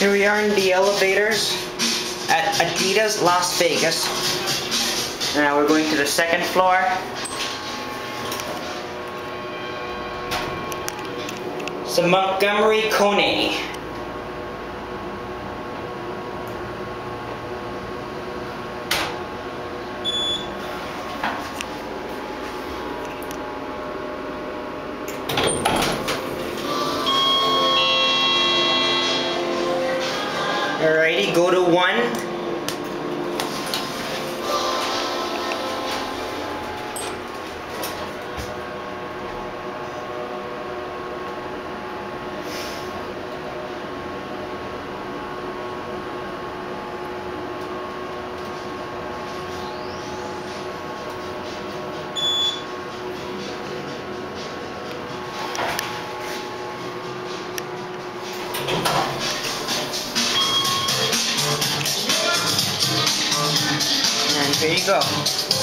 Here we are in the elevators at Adidas Las Vegas. Now we're going to the second floor. So Montgomery Kone. Alrighty, go to one. And here you go.